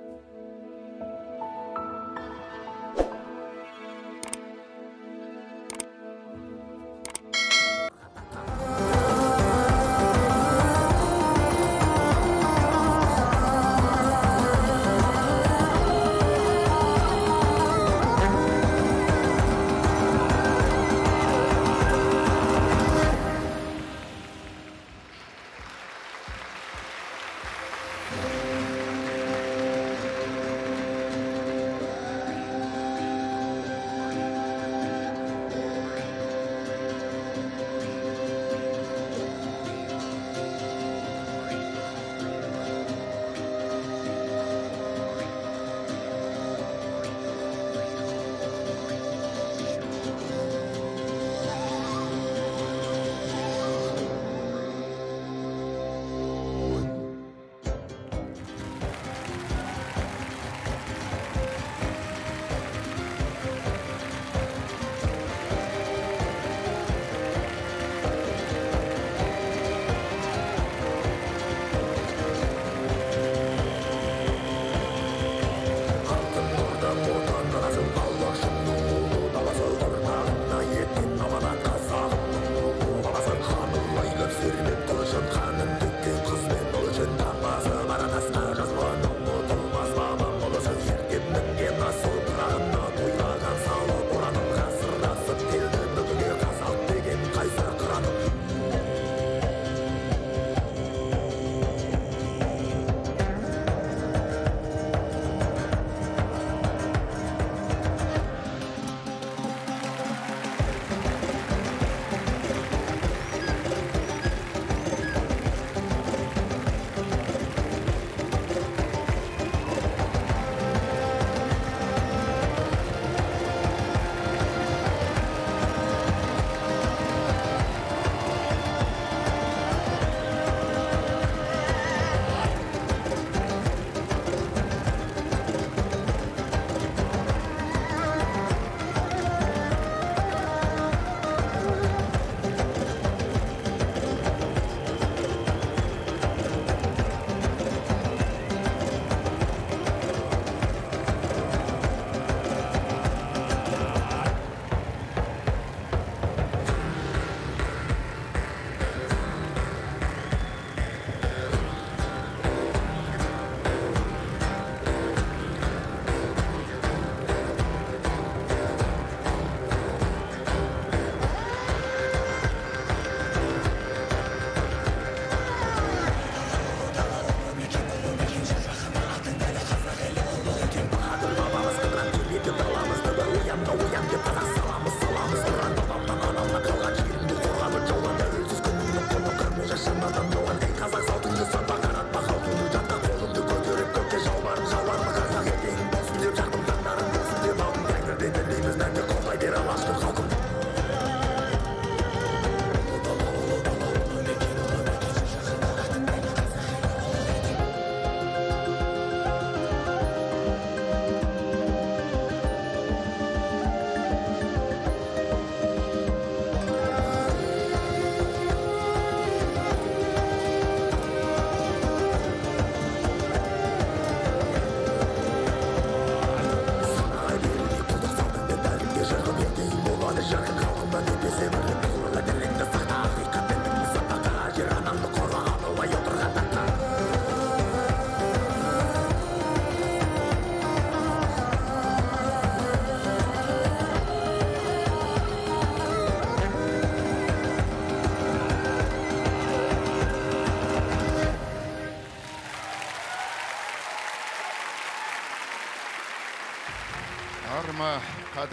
you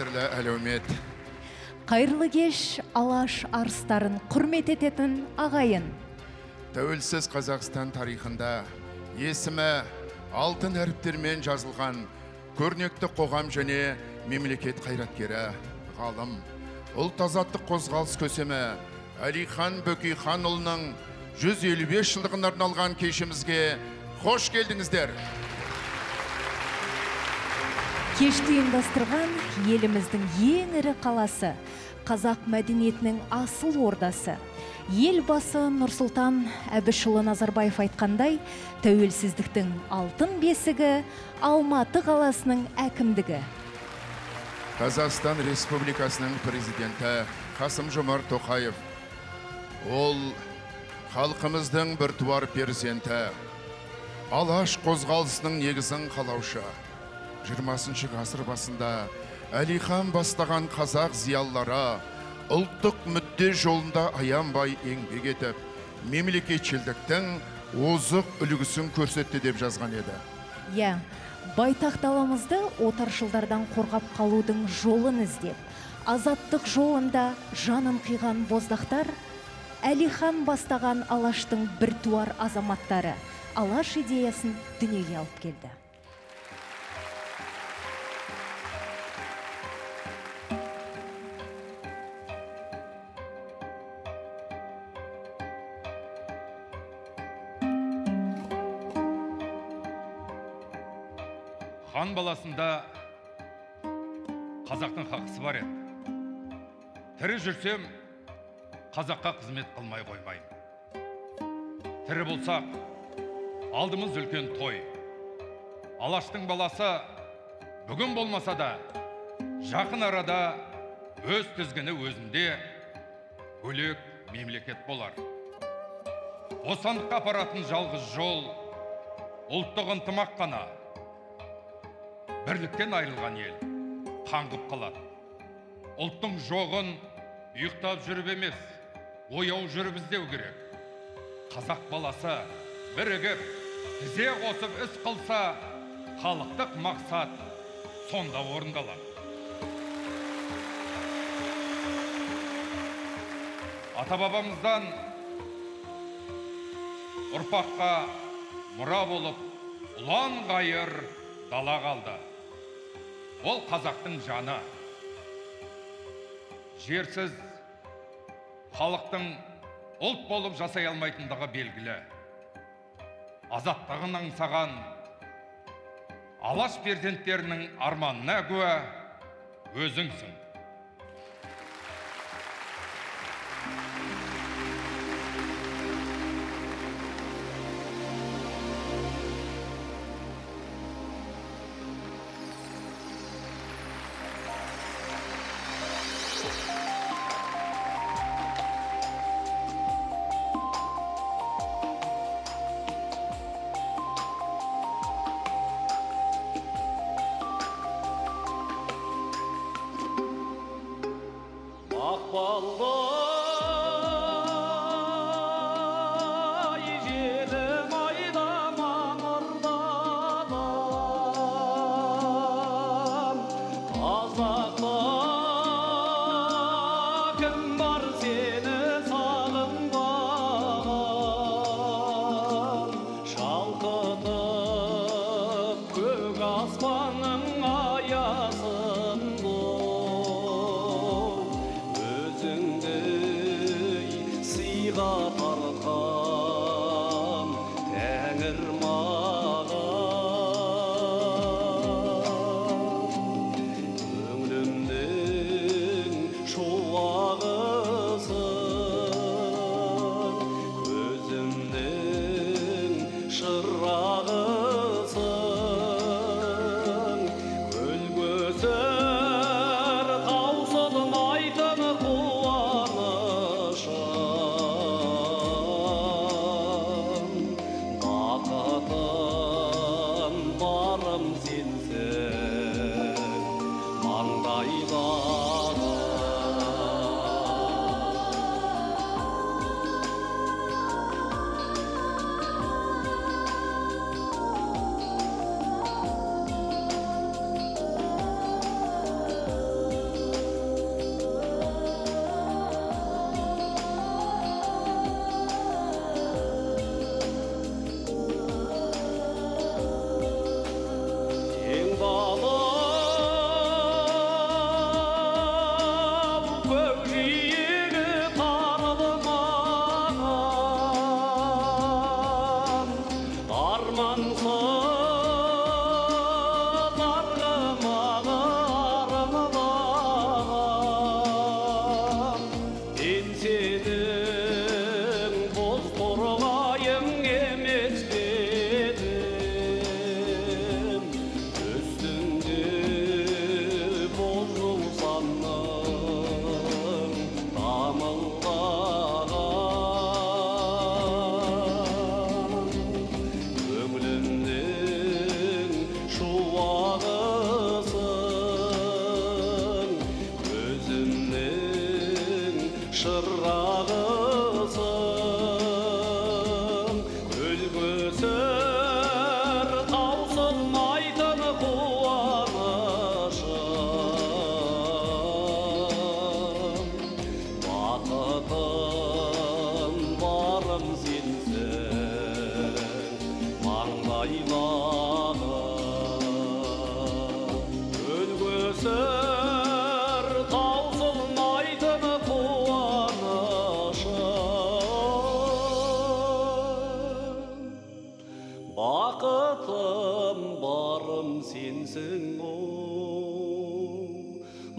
қадірлі әлеумет қайырлы кеш алаш арыстарын құрмет ететін ағайын. Тәуелсіз қазақстан тарихында есімі алтын әріптермен жазылған көрнекті қоғам және мемлекет қайраткері ғалым ұлт азаттық қозғалыс көсемі әлихан бөкейханұлының 155 жылдығына арналған кешімізге қош келдіңіздер. Кешті ұйымдастырған еліміздің ең ірі қаласы қазақ мәдениетінің асыл ордасы. Елбасы нұрсұлтан әбішұлы назарбаев айтқандай тәуелсіздіктің алтын бесігі алматы қаласының әкімдігі. Қазақстан республикасының президенті қасым жомарт тоқаев. Ол халқымыздың біртуар перзенті. Алаш қозғалысының негізін қалаушы. 20 ғасыр басында әлихан бастаған қазақ зиялылары ұлттық мүдде жолында аянбай еңбек етіп мемлекетшілдіктің озық үлгісін көрсетті деп жазған еді. Иә байтақ даламызды отаршылдардан қорғап қалудың жолын іздеп азаттық жолында жанын қиған боздақтар әлихан бастаған алаштың біртуар азаматтары алаш идеясын дүниеге алып келді. Хан баласында қазақтың хақысы бар еді. Тірі жүрсем қазаққа қызмет қылмай қоймаймын. Тірі болсақ алдымыз үлкен той. Алаштың баласы бүгін болмаса да жақын арада өз тізгіні өзінде бөлек мемлекет болар. Бостандыққа апаратын жалғыз жол ұлттық ынтымақ қана. Бірліктен айырылған ел қаңғып қалады. Ұлттың жоғын ұйықтап жүріп емес ояу жүріп іздеу керек. Қазақ баласы бірігіп тізе қосып іс қылса халықтық мақсат сонда орындалады. Ата бабамыздан ұрпаққа мұра болып ұлан ғайыр дала қалды. Ол қазақтың жаны. Жерсіз халықтың ұлт болып жасай алмайтындығы белгілі. Азаттығын аңсаған алаш перзенттерінің арманына куә өзіңсің. الله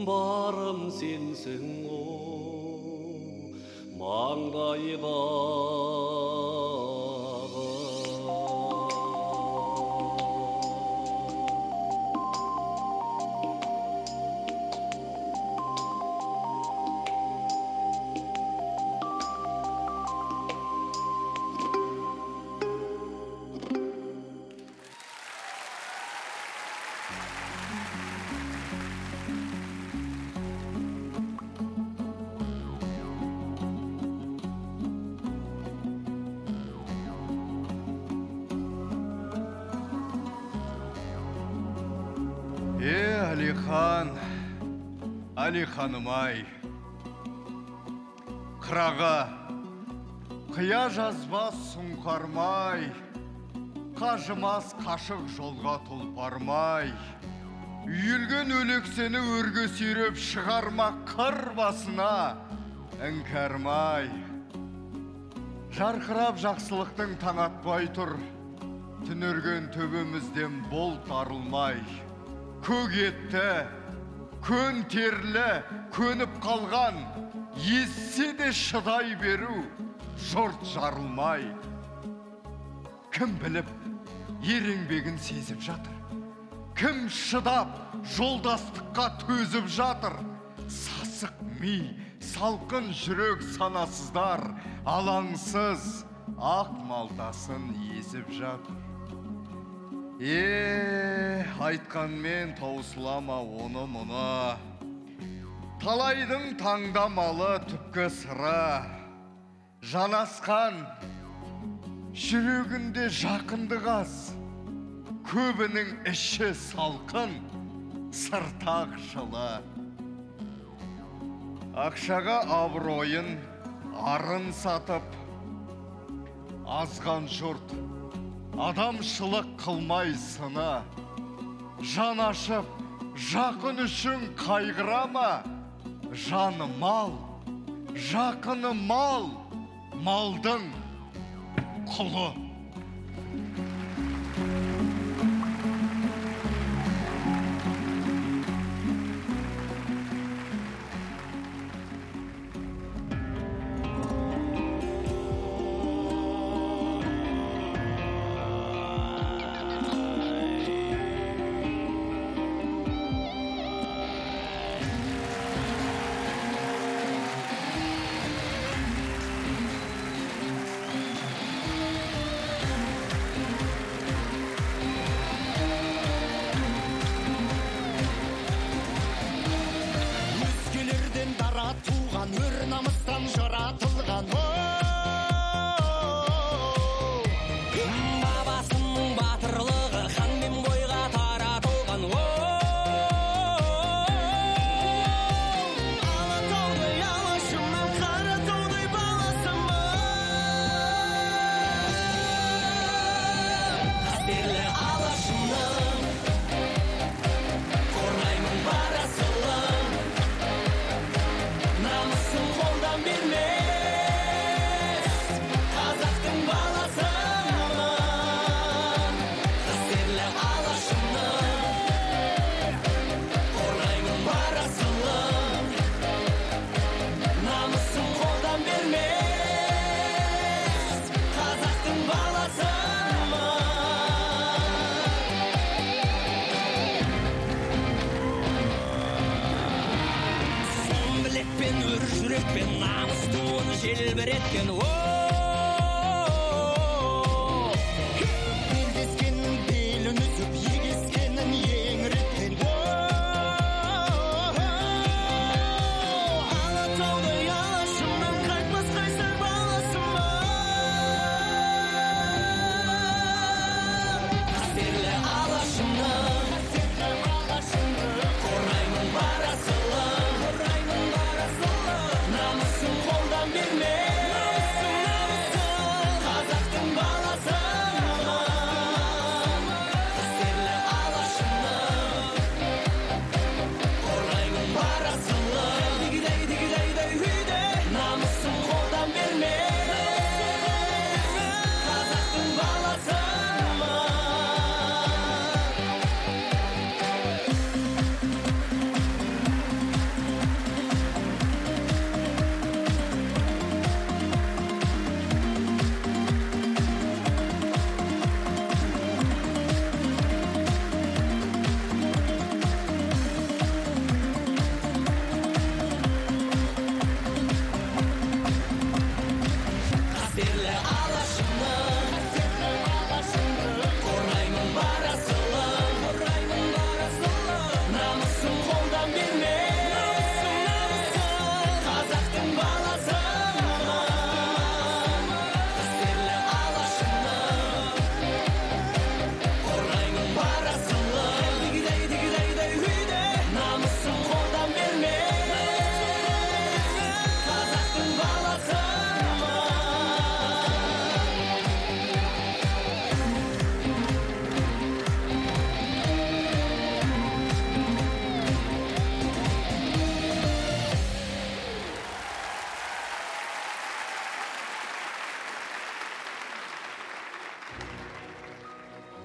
барым сенсің оу маңдайдағы Алиханым ай. Қырағы, қия жазбас сұңқармай, қажымас қашық жолға тұлпармай. Үйілген өлексені өрге сүйреп шығарма қыр басына, іңкәрмай. Жарқырап жақсылықтың таң атпай тұр, түнерген төбемізден болт арылмай көк етті көн терлі көніп қалған ессе де шыдай беру жұрт жарылмай. Кім біліп ер еңбегін сезіп жатыр. Кім шыдап жолдастыққа төзіп жатыр. Сасық ми салқын жүрек санасыздар. Алаңсыз ақ малтасын езіп жатыр. Е, айтқанмен таусыла ма оны мұны. Талайдың таңдамалы түпкі сыры. Жанасқан жүрегінде жақындық аз Көбінің іші салқын сыртақ жылы. Ақшаға абыройын арын сатып Азған жұрт адамшылық қылмай сыны жан ашып жақын үшін қайғыра ма жаны мал жақыны мал малдың құлы.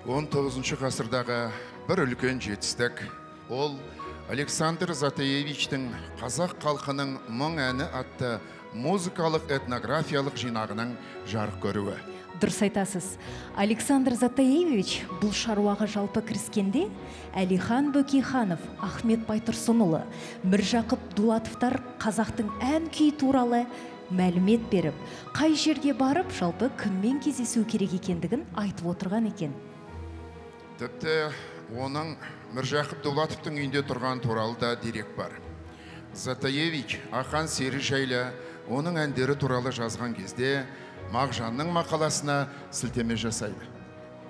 19 ғасырдағы бір үлкен жетістік. Ол александр затаевичтің қазақ халқының мың әні атты музыкалық этнографиялық жинағының жарық көруі. Дұрыс айтасыз. Александр затаевич бұл шаруаға жалпы кіріскенде әлихан бөкейханов ахмет байтұрсынұлы міржақып дулатовтар қазақтың ән күй туралы мәлімет беріп қай жерге барып жалпы кіммен кездесу керек екендігін айтып отырған екен. Тіпті оның міржақып дулатовтың үйінде тұрған туралы да дерек бар. Затаевич ақан сері жайлы оның әндері туралы жазған кезде мағжанның мақаласына сілтеме жасайды.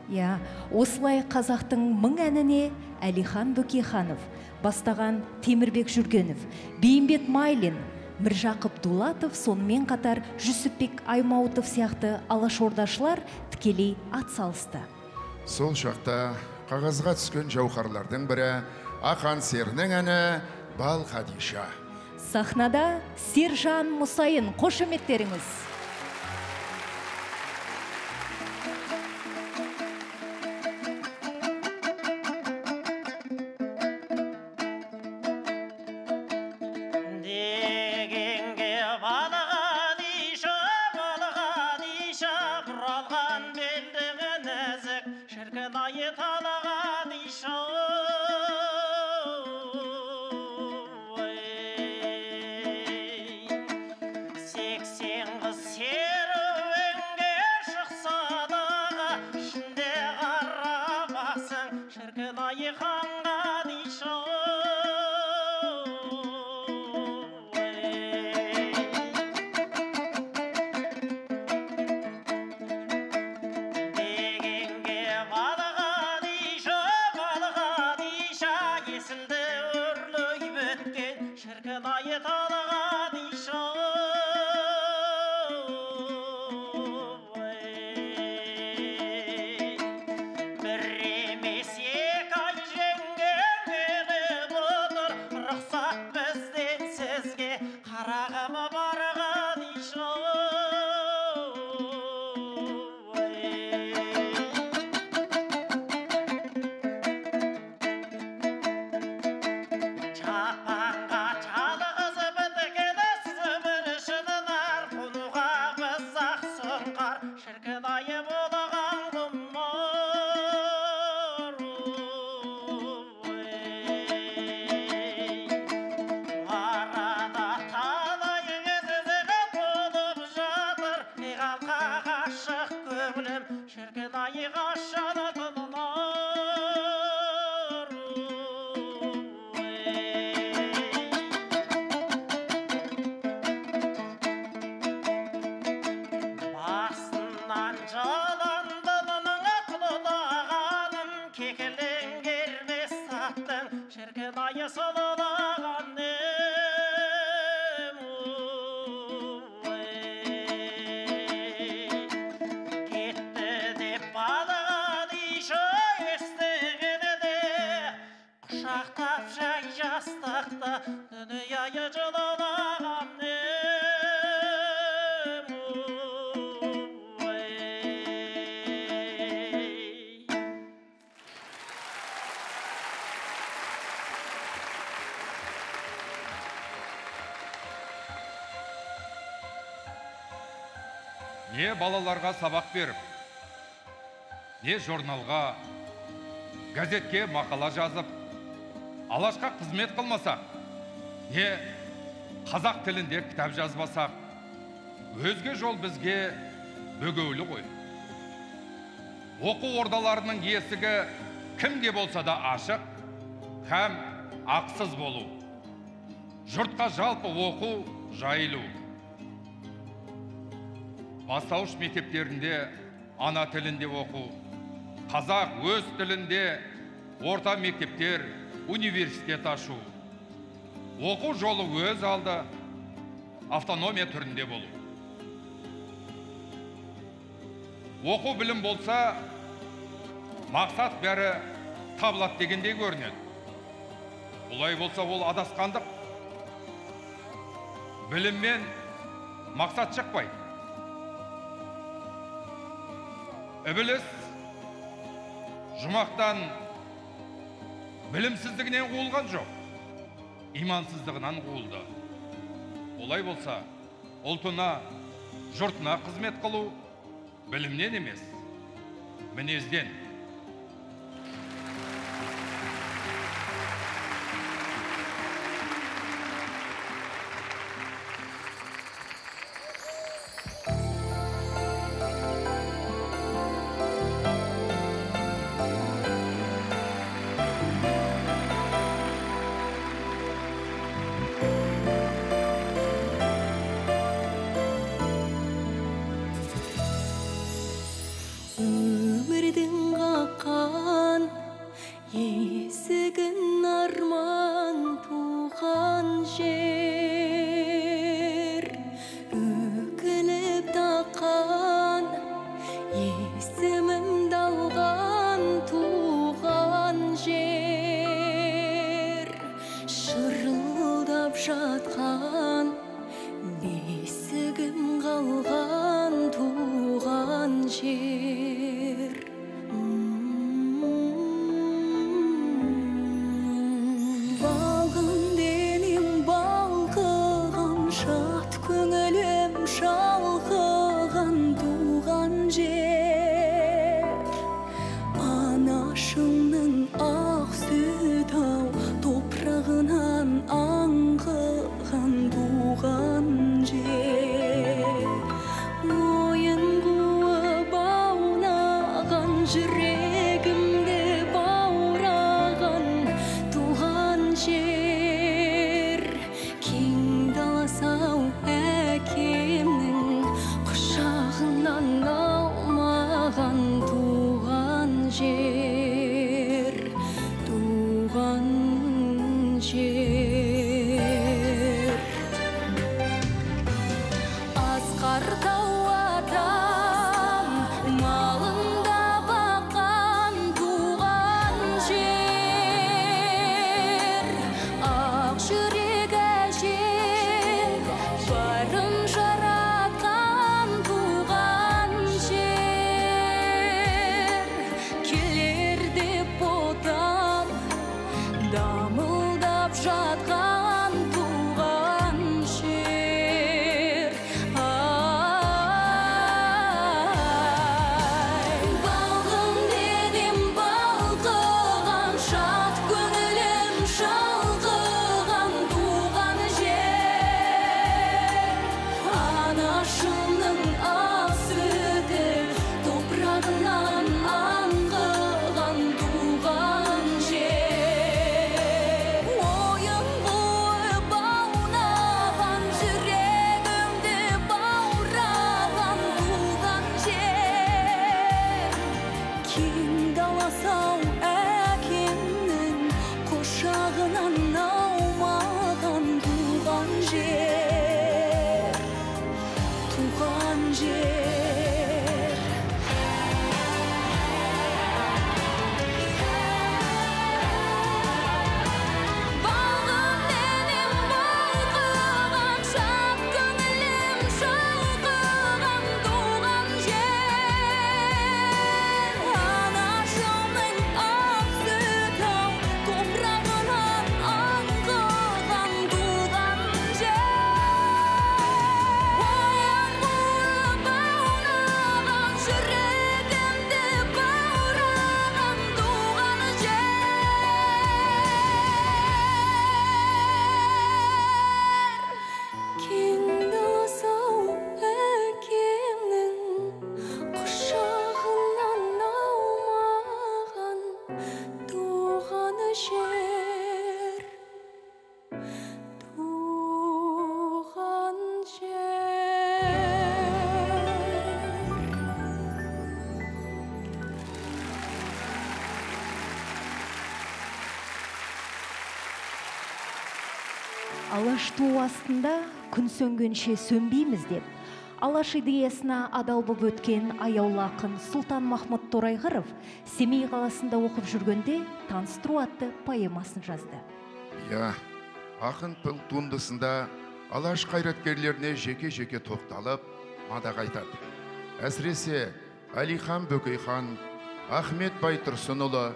Иә осылай қазақтың мың әніне әлихан бөкейханов бастаған темірбек жүргенов бейімбет майлин міржақып дулатов сонымен қатар жүсіпбек аймауытов сияқты алашордашылар тікелей атсалысты сол шақта қағазға түскен жауһарлардың бірі ақан серінің әні бал хадиша сахнада сержан мұсайын қошеметтеріңіз. Не балаларға сабақ беріп не журналға газетке мақала жазып алашқа қызмет қылмасақ не қазақ тілінде кітап жазбасақ өзге жол бізге бөгеулі ғой. Оқу ордаларының есігі кімге болса да ашық һәм ақсыз болу. Жұртқа жалпы оқу жайылу. Бастауыш мектептерінде ана тілінде оқу қазақ өз тілінде орта мектептер университет ашу. Оқу жолы өз алды автономия түрінде болу. Оқу білім болса мақсат бәрі табылады дегендей көрінеді. Бұлай болса ол адасқандық. Біліммен мақсат шықпайды. ібіліс жұмақтан білімсіздігінен қуылған жоқ имансыздығынан қуылды. Олай болса ұлтына жұртына қызмет қылу білімнен емес мінезден ту астында күн сөнгенше сөнбейміз деп. Алаш идеясына адал боп өткен аяулы ақын сұлтан махмұт торайғыров семей қаласында оқып жүргенде таныстыру атты поэмасын жазды. Иә ақын піл туындысында алаш қайраткерлеріне жеке жеке тоқталып мадақ айтады. Әсіресе әлихан бөкейхан ахмет байтұрсынұлы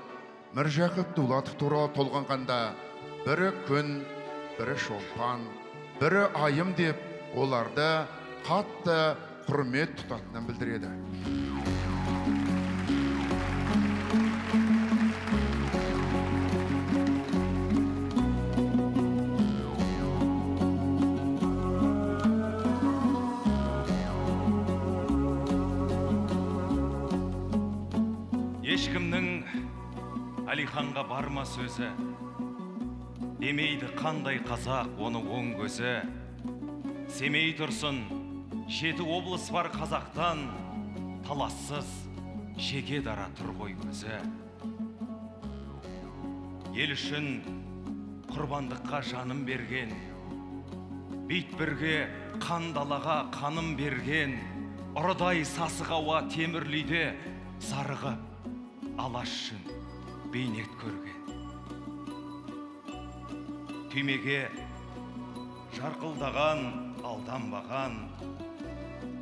міржақып дулатов туралы толғанғанда бірі күн бірі шолпан бірі айым деп оларды қатты құрмет тұтатынын білдіреді. Ешкімнің әлиханға барма сөзі. Қандай қазақ оны оң көзі? Семей тұрсын жеті облыс бар қазақтан. Талассыз жеке дара тұр ғой көзі ел үшін құрбандыққа жанын берген. Бейт бірге қан далаға қаным берген. Ұрыдай сасық ауа темірлейде зарығып алаш үшін бейнет көрген. Түймеге жарқылдаған алданбаған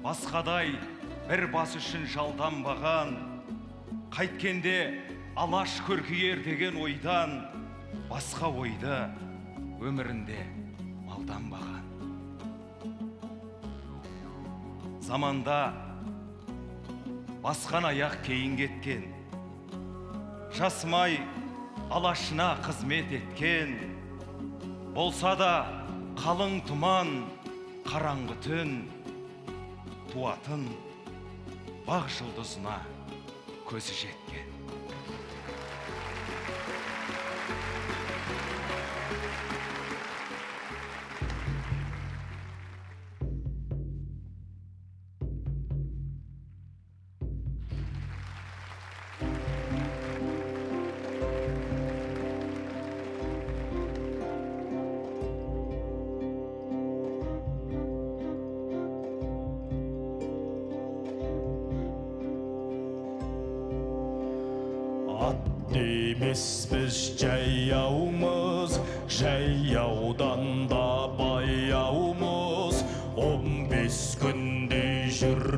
басқадай бір бас үшін жалданбаған қайткенде алаш көркейер деген ойдан басқа ойды өмірінде малданбаған. Заманда басқан аяқ кейін кеткен жасымай алашына қызмет еткен болса да қалың тұман қараңғы түн туатын бақ жұлдызына көзі жеткен ат емеспіз жаяумыз жаяудан да баяумыз он бес күндей жүргендей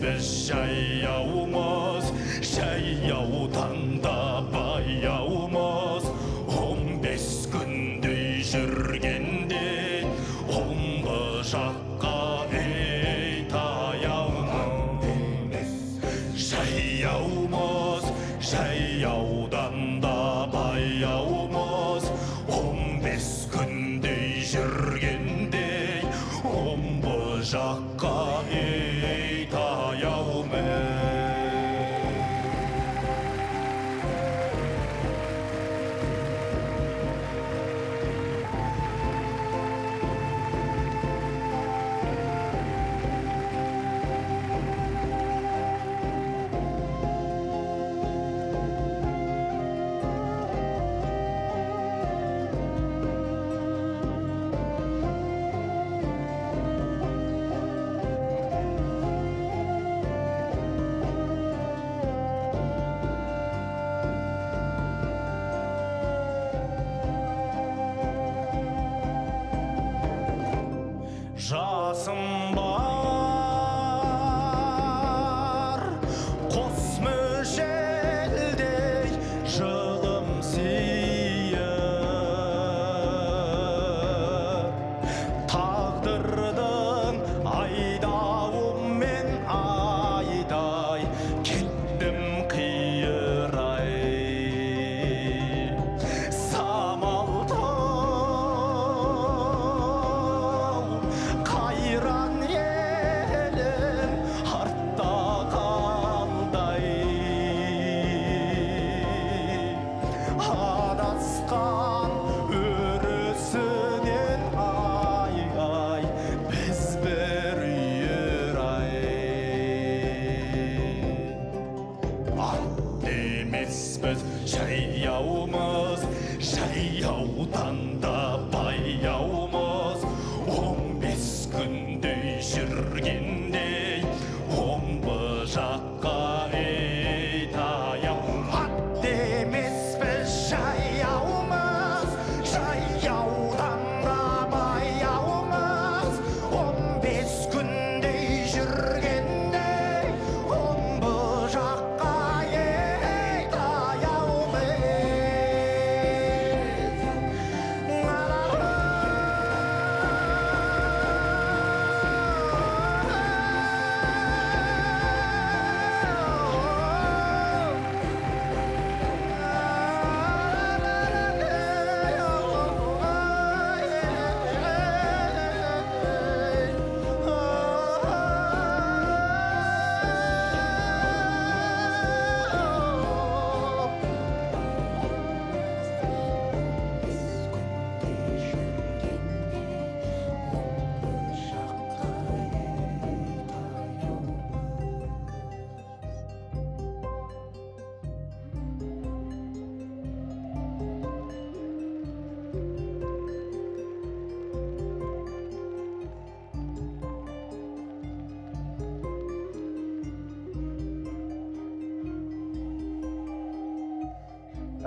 біз жаяумыз жаяу бай баяу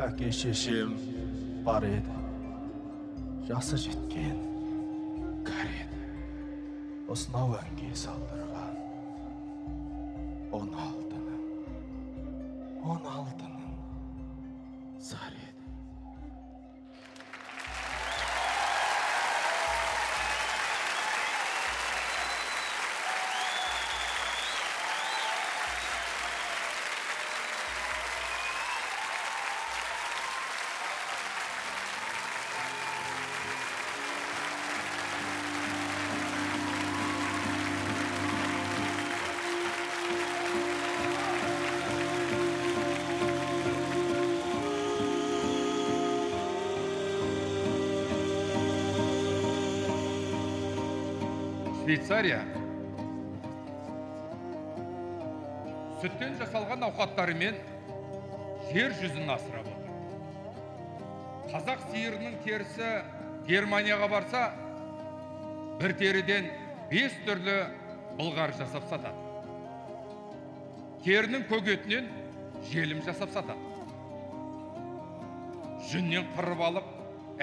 әке шешем бар еді. Жасы жеткен кәрі еді. Осынау әнге салдырған. Швейцария сүттен жасалған ауқаттарымен жер жүзін асырап отыр. Қазақ сиырының терісі германияға барса бір теріден бес түрлі былғар жасап сатады. Терінің көгетінен желім жасап сатады. Жүннен қырып алып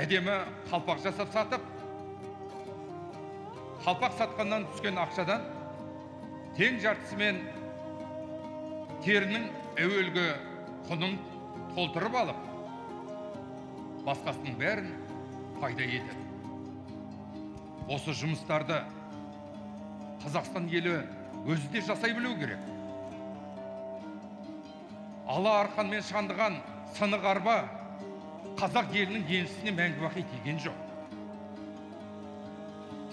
әдемі қалпақ жасап сатып қалпақ сатқаннан түскен ақшадан тең жартысымен терінің әуелгі құнын толтырып алып басқасының бәрін пайда етеді осы жұмыстарды қазақстан елі өзі де жасай білу керек. Ала арқанмен шандыған сынық арба қазақ елінің еншісіне мәңгі бақи тиген жоқ.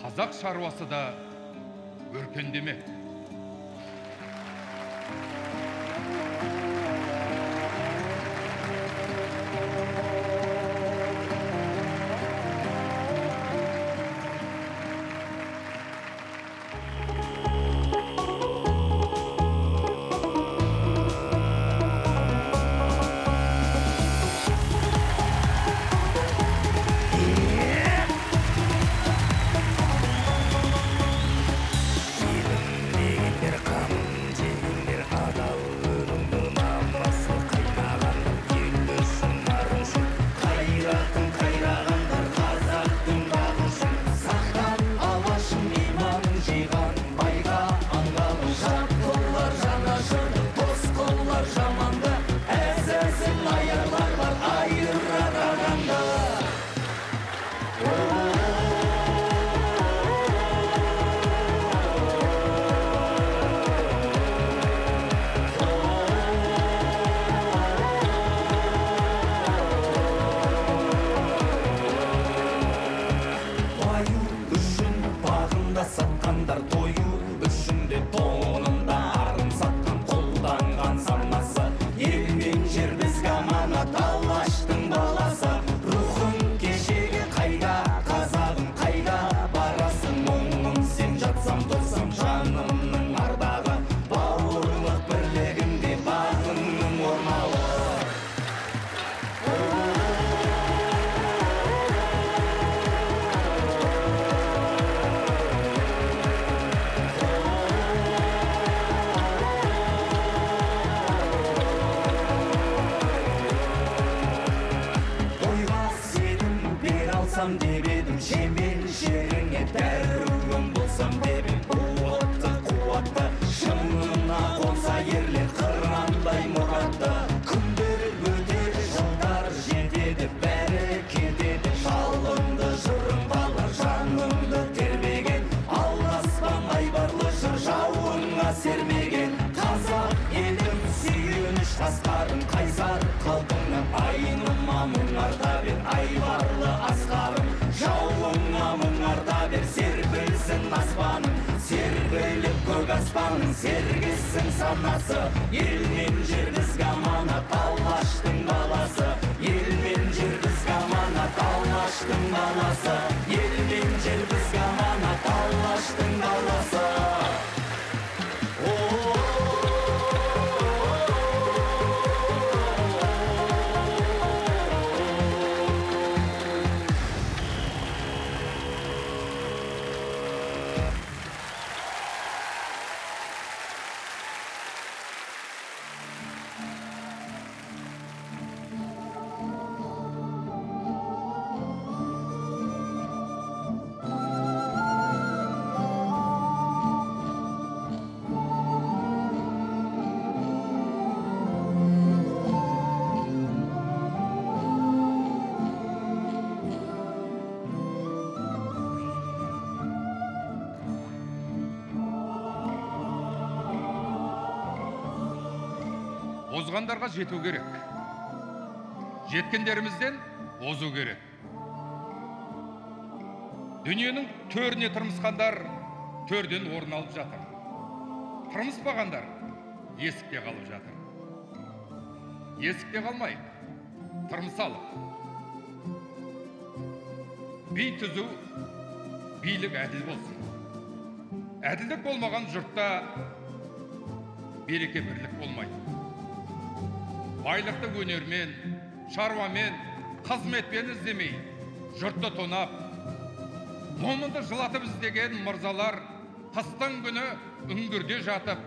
Қазақ шаруасы да өркендемек сермеген қазақ елім сүйеніш асқарың қайсар қалпыңнан айныма мұң арта бер айбарлы асқарың жауыңа мұң арта бер серпілсін аспаның серпіліп көк аспаның сергісін санасы ел мен жер бізге аманат алаштың баласы ел мен жер бізге аманат алаштың баласы ел мен жер бізге аманат алаштың баласы озғандарға жету керек. Жеткендерімізден озу керек. Дүниенің төріне тырмысқандар төрден орын алып жатыр. Тырмыспағандар есікте қалып жатыр. Есікте қалмайық тырмысалық. Би түзу билік әділ болсын. Әділдік болмаған жұртта береке бірлік болмайды. Байлықты өнермен шаруамен қызметпен іздемей жұртты тонап момынды жылатып іздеген мырзалар қыстың күні үңгірде жатып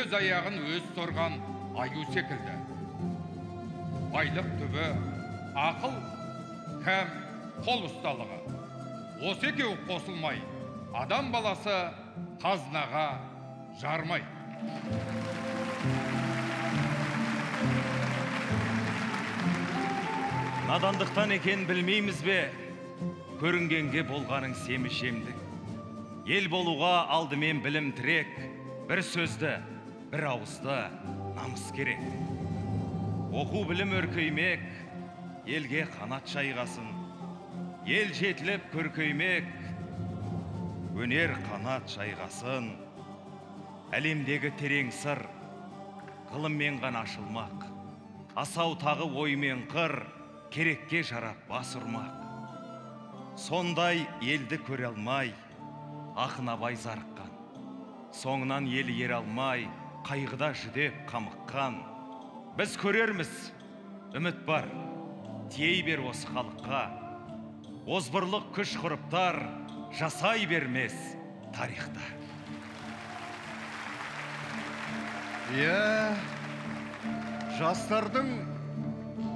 өз аяғын өз сорған аю секілді. Байлық түбі ақыл һәм қол ұсталығы. Осы екеуі қосылмай адам баласы қазынаға жармайды надандықтан екен білмейміз бе? Көрінгенге болғаның семішемді ел болуға алдымен білім тірек бір сөзді бір ауызды намыс керек. Оқу білім өркеймек елге қанат жайғасын ел жетіліп көркеймек өнер қанат жайғасын әлемдегі терең сыр ғылыммен ғана ашылмақ. Асау тағы оймен қыр керекке жарап бас ұрмақ. Сондай елді көре алмай ақын абай зарыққан. Соңынан ел ере алмай қайғыда жүдеп қамыққан. Біз көрерміз үміт бар тией бер осы халыққа. Озбырлық күш ғұрыптар жасай бермес тарихта. Иә жастардың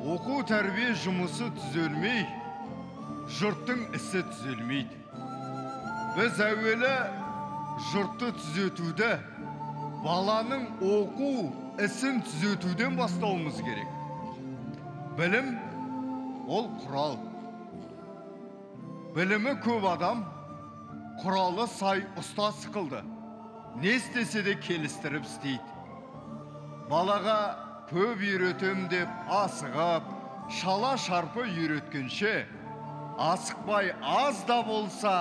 оқу тәрбие жұмысы түзелмей жұрттың ісі түзелмейді. Біз әуелі жұртты түзетуді баланың оқу ісін түзетуден бастауымыз керек. Білім ол құрал. Білімі көп адам құралы сай ұста сықылды. Не істесе де келістіріп істейді. Балаға көп үйретем деп асығып шала шарпы үйреткенше асықпай аз да болса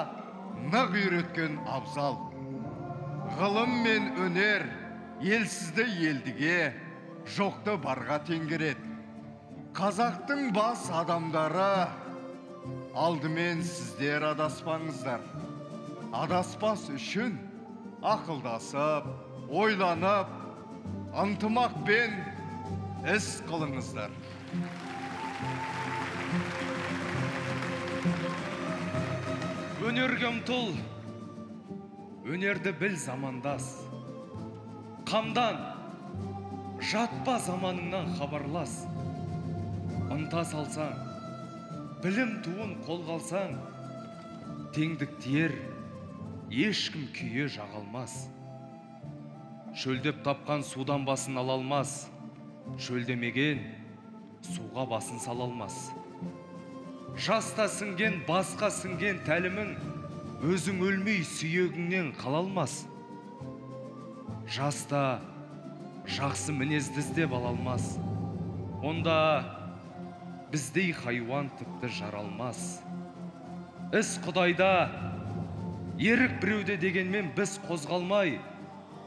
нық үйреткен абзал ғылым мен өнер елсізді елдіге жоқты барға теңгереді қазақтың бас адамдары алдымен сіздер адаспаңыздар адаспас үшін ақылдасып ойланып ынтымақпен іс қылыңыздар өнерге ұмтыл. Өнерді біл замандас. Қамдан. Жатпа заманыңнан хабарлас. Ынта салсаң. Білім туын қолға алсаң теңдік тиер. Ешкім күйе жаға алмас шөлдеп тапқан судан басын ала алмас. Шөлдемеген суға басын сала алмас. Жаста сіңген басқа сіңген тәлімің өзің өлмей сүйегіңнен қала алмас. Жаста жақсы мінезді іздеп ала алмас. Онда біздей хайуан тіпті жаралмас. Іс құдайда ерік біреуде дегенмен біз қозғалмай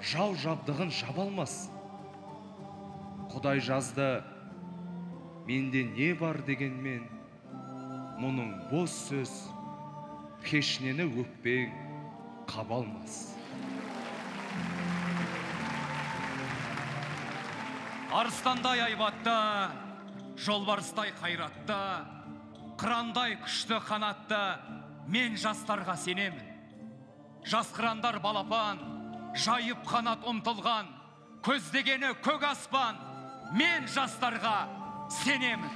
жау жабдығын жаба алмас. Құдай жазды менде не бар дегенмен мұның бос сөз пешнені өкпең қаба алмас арыстандай айбатты жолбарыстай қайратты қырандай күшті қанатты мен жастарға сенемін. Жас қырандар балапан жайып қанат ұмтылған көздегені көк аспан мен жастарға сенемін.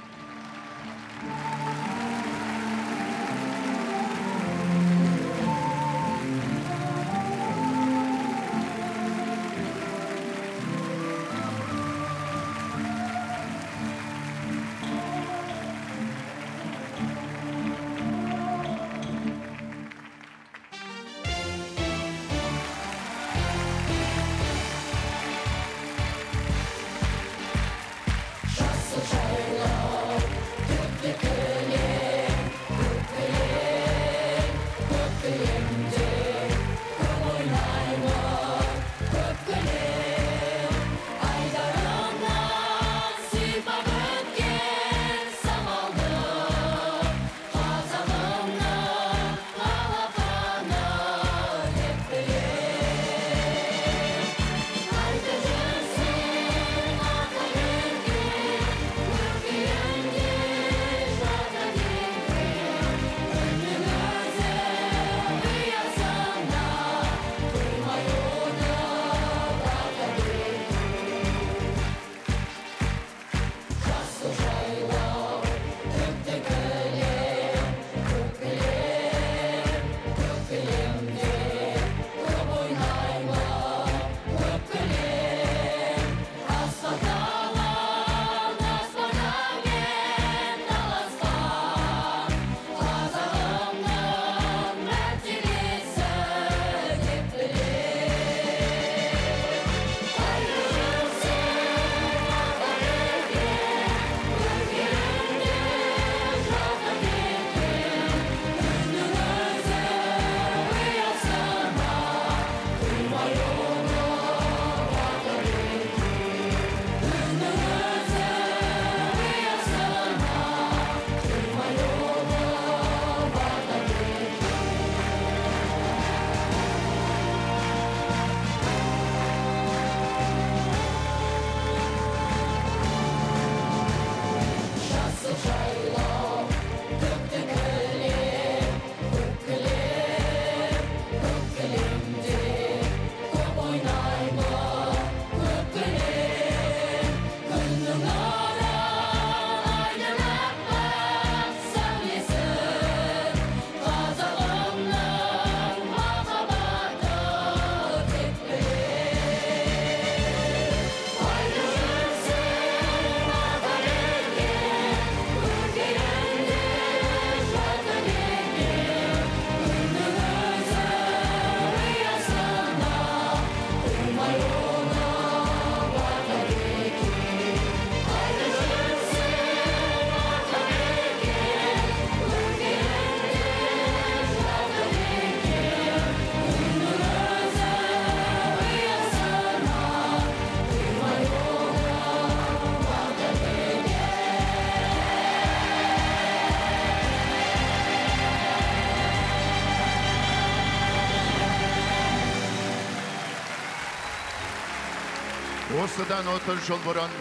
Осыдан 30 жыл бұрын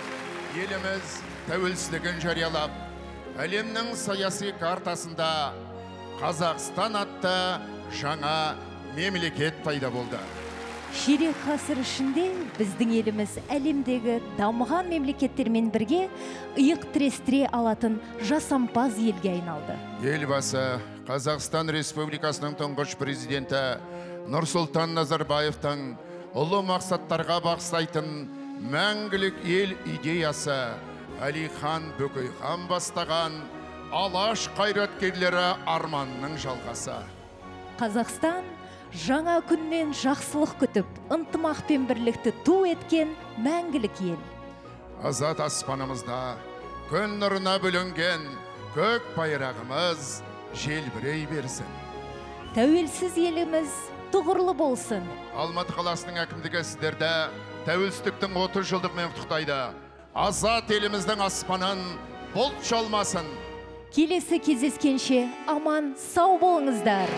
еліміз тәуелсіздігін жариялап әлемнің саяси картасында қазақстан атты жаңа мемлекет пайда болды ширек ғасыр ішінде біздің еліміз әлемдегі дамыған мемлекеттермен бірге иық тірестіре алатын жасампаз елге айналды елбасы қазақстан республикасының тұңғыш президенті нұрсұлтан назарбаевтың ұлы мақсаттарға бағыстайтын мәңгілік ел идеясы әлихан бөкейхан бастаған алаш қайраткерлері арманның жалғасы. Қазақстан жаңа күннен жақсылық күтіп ынтымақ пен бірлікті ту еткен мәңгілік ел. Азат аспанымызда күн нұрына бөленген көк байрағымыз желбірей берсін. Тәуелсіз еліміз тұғырлы болсын. Алматы қаласының әкімдігі сіздерді тәуелсіздіктің 30 жылдығымен құттықтайды. Азат еліміздің аспанын бұлт шалмасын. Келесі кездескенше аман сау болыңыздар.